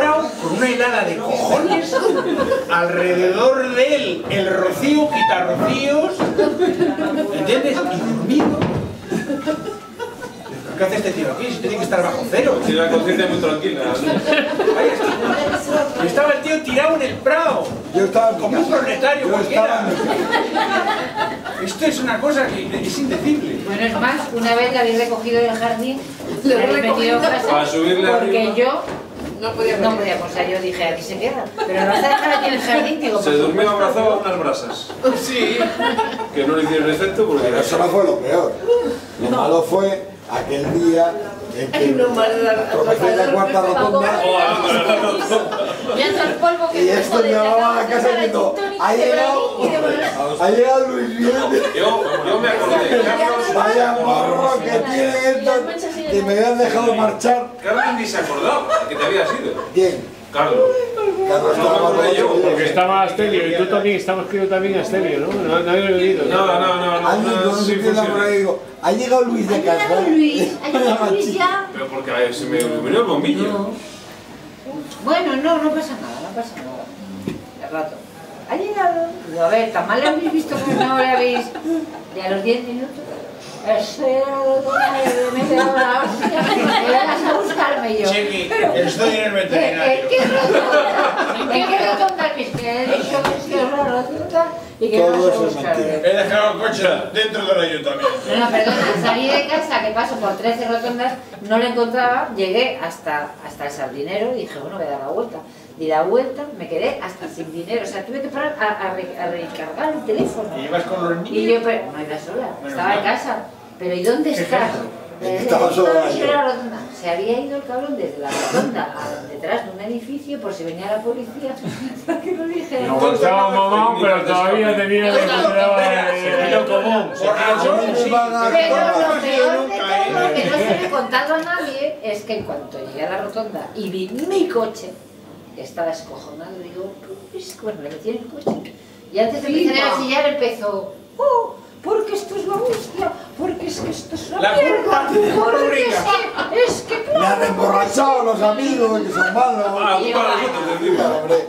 Con una helada de cojones, alrededor de él el rocío, quitarrocíos, ¿entiendes? Y dormido. ¿Qué hace este tío aquí? Si tiene que estar bajo cero. Tiene la conciencia muy tranquila. Estaba el tío tirado en el Prado. Yo estaba Como un proletario cualquiera. Esto es una cosa que es indecible. Bueno, es más, una vez la habéis recogido del jardín, Lo he habéis metido en recogido. casa, Para subirle porque arriba. yo No podía no podía, o sea, yo dije, aquí se queda. Pero lo vas a dejar aquí en el jardín, digo, Se por durmió supuesto. abrazado a unas brasas. Sí. Que no le hicieron efecto porque... Pero eso no fue lo peor. Lo malo fue aquel día en que no, tropecé en la cuarta rotonda y me esto jode, llevaba a la casa diciendo ha llegado, Berlín y de Berlín". ha llegado Luis Miguel Yo, yo me acordé, Carlos... vaya morro que tiene esto que me habían dejado marchar Carlos ni se acordaba que te había sido. bien Carlos. Carlos No, estaba no, yo, Porque estaba Astelio y tú también estabas escrito también Astelio, ¿no? No, no había oído. No, no, no, no, Alguien no, por ahí funciona. digo ha llegado Luis de Ha casa llegado Luis, ha llegado Luis ya. Pero porque a ver, se me iluminó el bombillo. No. Bueno, no, no pasa nada, no pasa nada. De rato. Ha llegado. A ver, tan mal le habéis visto que no le habéis. Y a los 10 minutos. Me la hostia. Me vas a buscarme yo. Chiqui, estoy en el ¿En qué veterinario. rotonda? ¿En qué rotonda? Que he dicho que es una rotonda y que Todo vas a buscarme. He dejado el coche dentro del ayuntamiento. No, no, perdona, salí de casa, que paso por 13 rotondas, no lo encontraba, llegué hasta, hasta el sardinero y dije, bueno, voy a dar la vuelta. Di la vuelta, me quedé hasta sin dinero, o sea, tuve que parar a, a re- a recargar el teléfono. ¿Y ibas con los Y niños? yo, pero, no iba sola, estaba en casa. Pero ¿y dónde está? Estaba. Se había ido el cabrón desde la rotonda a detrás de un edificio por si venía la policía. ¿Para qué lo dije? No, estaba mamá, pero todavía tenía que Sentido común. Pero lo peor de todo, ¿eh? que no se lo he contado a nadie, es que en cuanto llegué a la rotonda y vi mi coche, estaba escojonado, digo, pues, bueno, le metí en el coche. Y antes de empezar a chillar empezó, oh, porque esto es la hostia, la, culpa porque es que, es que me han emborrachado los amigos que son malos Ah, culpa de nosotros,